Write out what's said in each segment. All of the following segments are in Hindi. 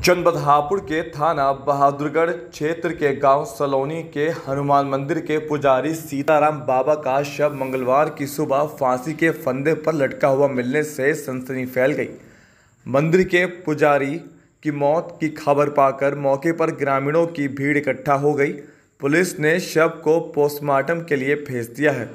जनपद हापुड़ के थाना बहादुरगढ़ क्षेत्र के गाँव सलोनी के हनुमान मंदिर के पुजारी सीताराम बाबा का शव मंगलवार की सुबह फांसी के फंदे पर लटका हुआ मिलने से सनसनी फैल गई। मंदिर के पुजारी की मौत की खबर पाकर मौके पर ग्रामीणों की भीड़ इकट्ठा हो गई। पुलिस ने शव को पोस्टमार्टम के लिए भेज दिया है।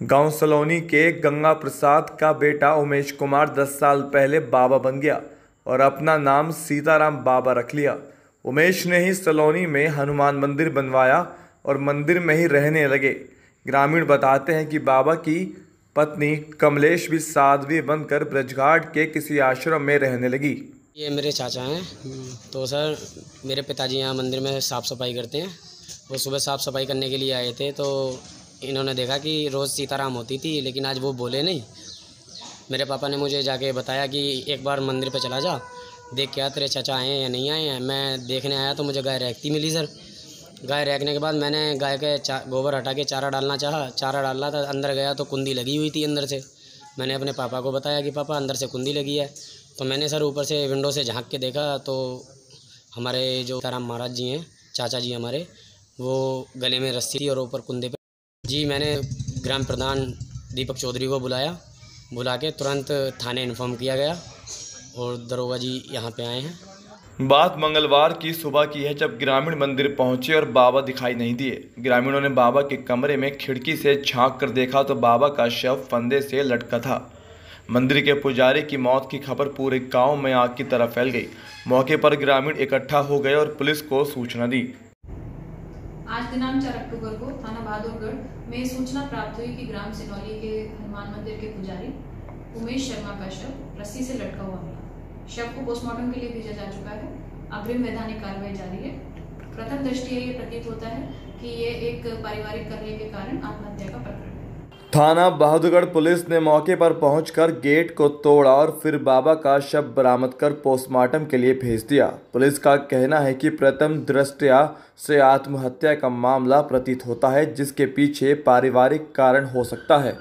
गाँव सलोनी के गंगा प्रसाद का बेटा उमेश कुमार 10 साल पहले बाबा बन गया। और अपना नाम सीताराम बाबा रख लिया। उमेश ने ही सलोनी में हनुमान मंदिर बनवाया और मंदिर में ही रहने लगे। ग्रामीण बताते हैं कि बाबा की पत्नी कमलेश भी साध्वी बनकर ब्रजघाट के किसी आश्रम में रहने लगी। ये मेरे चाचा हैं। तो सर, मेरे पिताजी यहाँ मंदिर में साफ़ सफ़ाई करते हैं। वो सुबह साफ़ सफ़ाई करने के लिए आए थे तो इन्होंने देखा कि रोज़ सीताराम होती थी, लेकिन आज वो बोले नहीं। मेरे पापा ने मुझे जाके बताया कि एक बार मंदिर पे चला जा, देख क्या तेरे चाचा आए हैं या नहीं आए हैं। मैं देखने आया तो मुझे गाय रखती मिली, सर। गाय रखने के बाद मैंने गाय के गोबर हटा के चारा डालना चाहा। चारा डालना था, अंदर गया तो कुंदी लगी हुई थी अंदर से। मैंने अपने पापा को बताया कि, पापा, अंदर से कुंदी लगी है। तो मैंने, सर, ऊपर से विंडो से झाँक के देखा तो हमारे जो ताराम महाराज जी हैं, चाचा जी हमारे, वो गले में रस्सी थी और ऊपर कुंदे पे जी, मैंने ग्राम प्रधान दीपक चौधरी को बुलाया। बुला के तुरंत थाने इन्फॉर्म किया गया और दरोगा जी यहाँ पे आए हैं। बात मंगलवार की सुबह की है जब ग्रामीण मंदिर पहुँचे और बाबा दिखाई नहीं दिए। ग्रामीणों ने बाबा के कमरे में खिड़की से झाँक कर देखा तो बाबा का शव फंदे से लटका था। मंदिर के पुजारी की मौत की खबर पूरे गाँव में आग की तरह फैल गई। मौके पर ग्रामीण इकट्ठा हो गए और पुलिस को सूचना दी। दिनांक चार अक्टूबर को थाना बहादुरगढ़ में सूचना प्राप्त हुई कि ग्राम सिनौली के हनुमान मंदिर के पुजारी उमेश शर्मा का शव रस्सी से लटका हुआ मिला। शव को पोस्टमार्टम के लिए भेजा जा चुका है। अग्रिम वैधानिक कार्रवाई जारी है। प्रथम दृष्टि ये प्रतीत होता है कि ये एक पारिवारिक कलह के कारण आत्महत्या का प्रकरण थाना बहादुरगढ़ पुलिस ने मौके पर पहुंचकर गेट को तोड़ा और फिर बाबा का शव बरामद कर पोस्टमार्टम के लिए भेज दिया। पुलिस का कहना है कि प्रथम दृष्टया से आत्महत्या का मामला प्रतीत होता है, जिसके पीछे पारिवारिक कारण हो सकता है।